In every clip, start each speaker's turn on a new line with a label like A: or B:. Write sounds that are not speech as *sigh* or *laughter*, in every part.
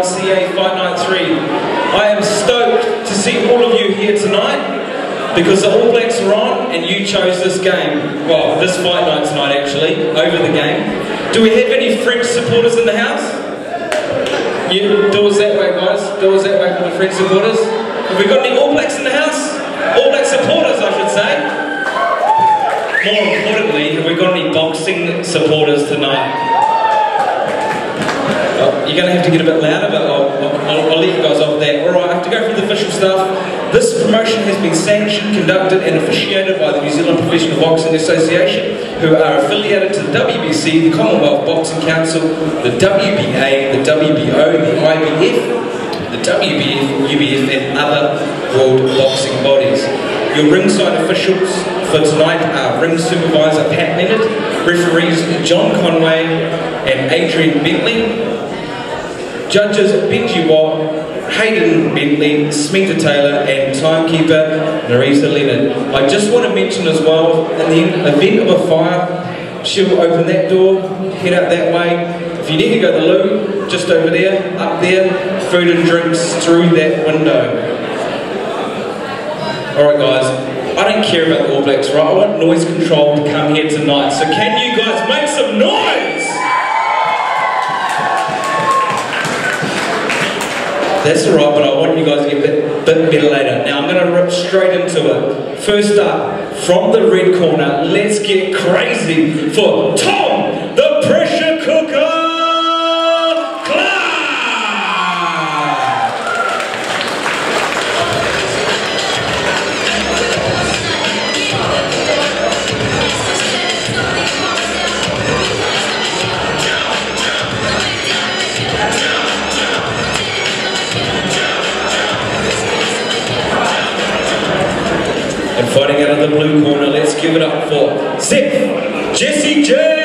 A: RLCA Fight Night 3. I am stoked to see all of you here tonight because the All Blacks are on and you chose this game. Well, this fight night tonight actually, over the game. Do we have any French supporters in the house? Yeah, doors that way guys, doors that way for the French supporters. Have we got any All Blacks in the house? All Black supporters, I should say. More importantly, have we got any boxing supporters tonight? You're going to have to get a bit louder, but I'll, I'll, I'll let you guys off that. Alright, I have to go through the official stuff. This promotion has been sanctioned, conducted and officiated by the New Zealand Professional Boxing Association, who are affiliated to the WBC, the Commonwealth Boxing Council, the WBA, the WBO, the IBF, the WBF, UBF and other world boxing bodies. Your ringside officials for tonight are ring supervisor Pat Leonard, referees John Conway and Adrian Bentley, Judges Benji Watt, Hayden Bentley, Smita Taylor and timekeeper Narisa Leonard. I just want to mention as well, in the event of a fire, she'll open that door, head out that way. If you need to go to the loo, just over there, up there, food and drinks through that window. Alright guys, I don't care about the All Blacks, right? I want noise control to come here tonight. So can you guys make some noise? That's alright, but I want you guys to get a bit, bit better later. Now I'm going to rip straight into it. First up, from the red corner, let's get crazy for Tom, out of the blue corner, let's give it up for Zip. Jesse James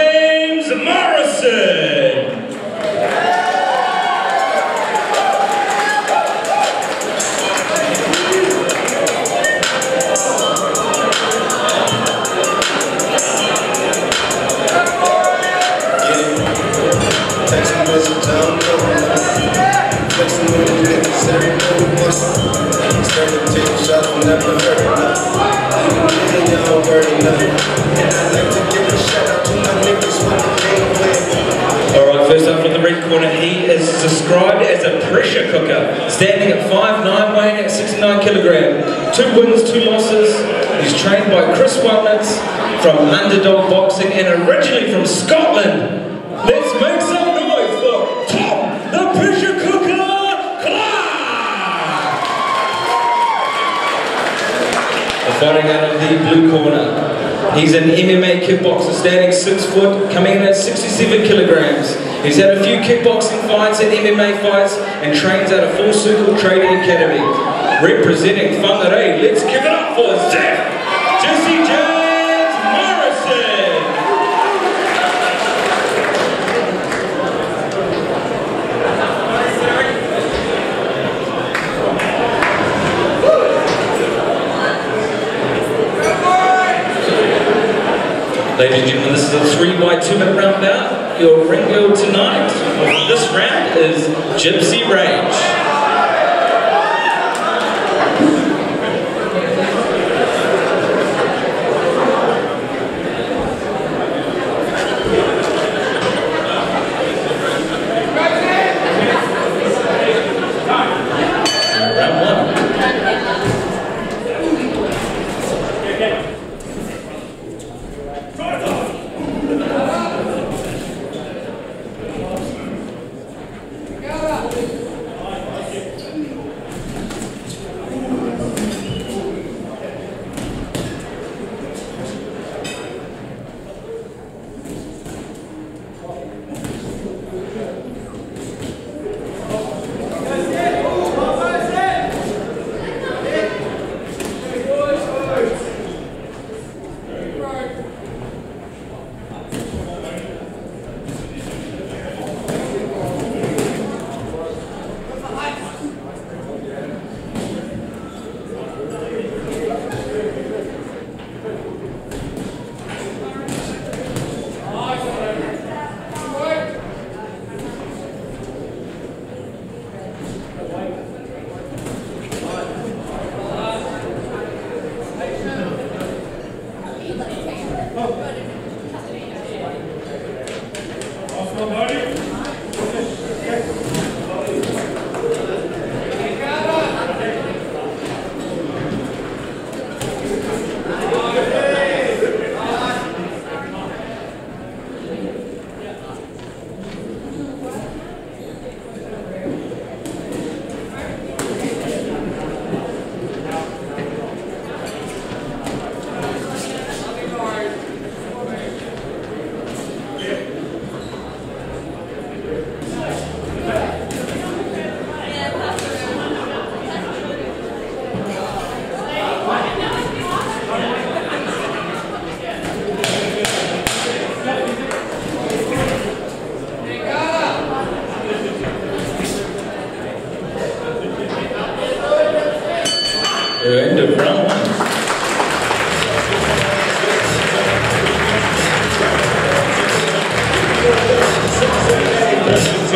A: kilogram. Two wins, two losses. He's trained by Chris Wellnitz from Underdog Boxing and originally from Scotland. Let's make some noise for Tom, the pressure cooker, Clark! Fighting out of the blue corner. He's an MMA kickboxer, standing six foot, coming in at 67 kilograms. He's had a few kickboxing fights and MMA fights, and trains at a Full Circle Training Academy. Representing Whangarei, let's give it up for Zeth Jesse James Morrison. Ladies and gentlemen, this is a three by two minute round bout. Your ring girl tonight this round is Gypsy Rage.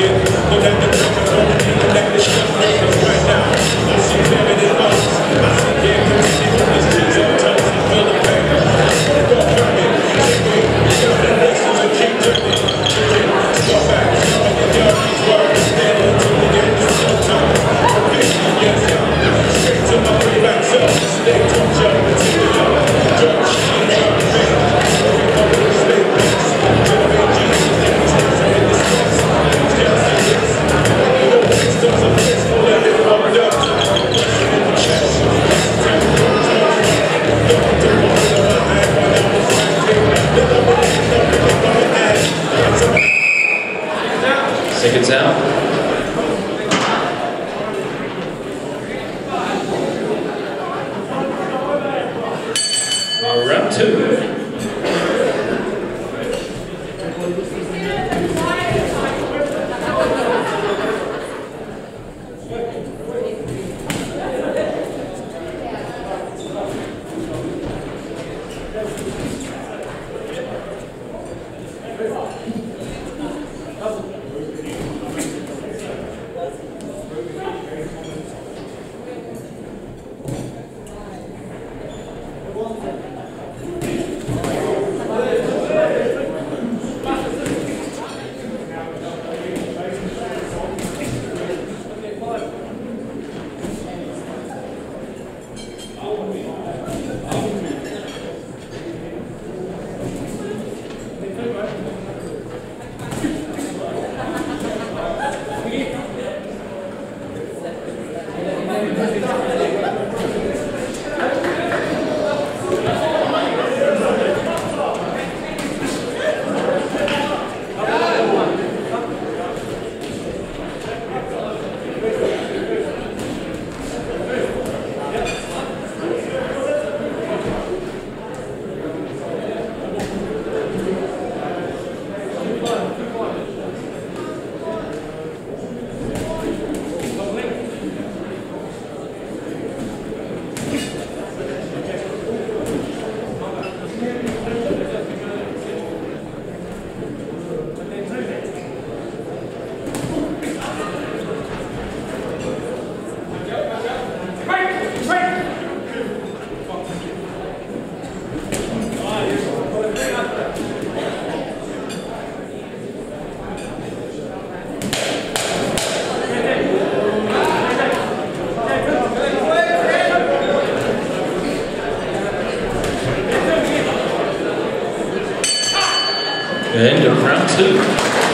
A: Thank you. End of round two.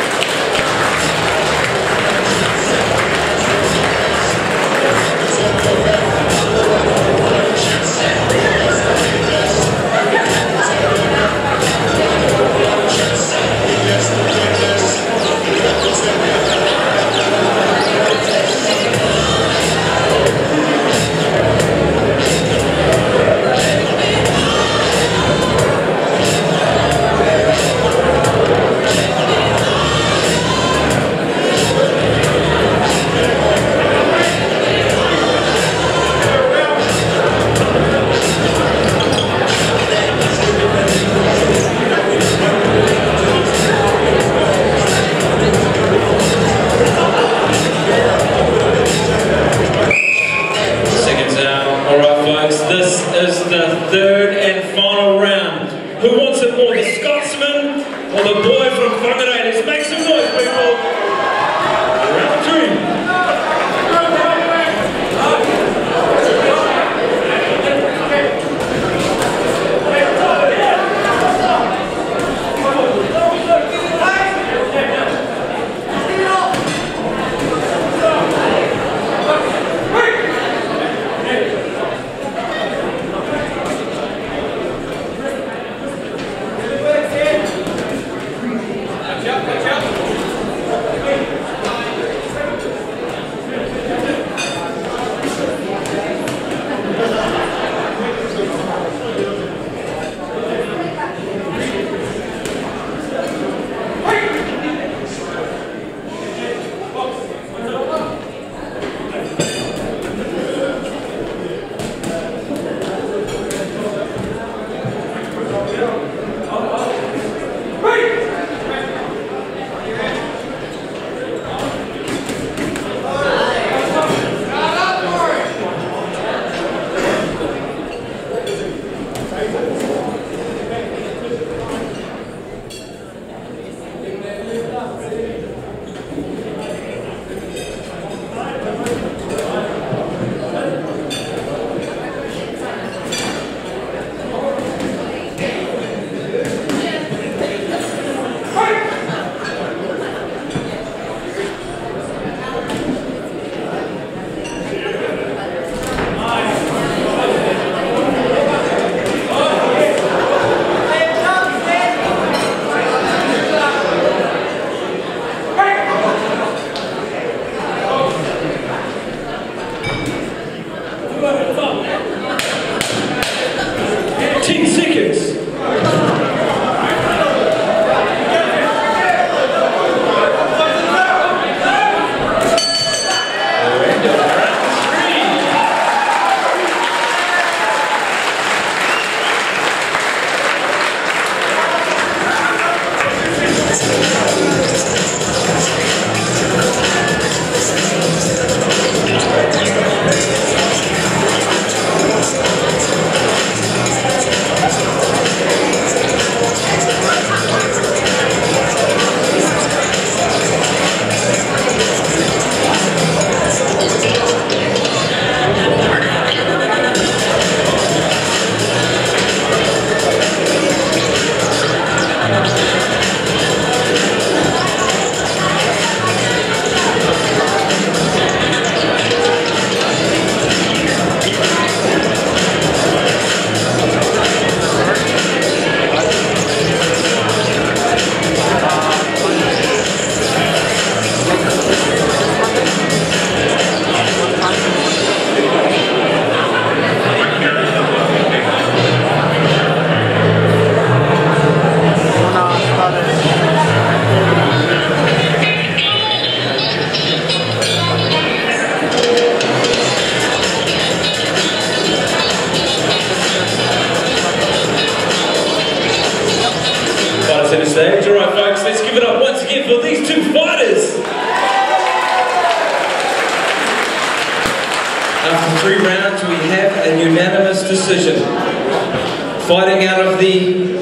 A: The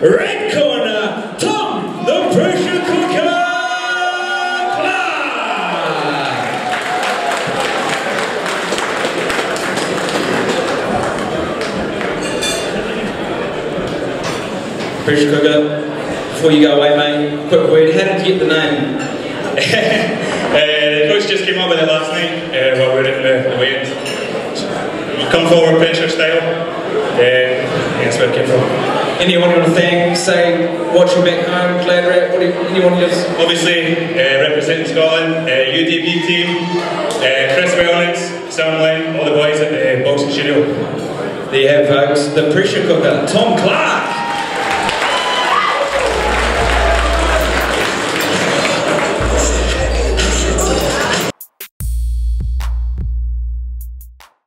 A: red corner, Tom the Pressure Cooker Clark. Cooker, before you go away, mate, quick word. How did you get the name? *laughs*
B: uh, just came up with it last night uh, while we were in the, the weigh-in. Come forward, pressure style. Uh, that's where it came from.
A: Anyone want to thank, say, watching back home, Gladrap, what do you, anyone else?
B: Obviously, uh, representing Scotland, uh, UDB team, uh, Chris Wellnitz, Sam Lane, all the boys at the boxing studio.
A: There you have, folks, the pressure cooker, Tom Clark.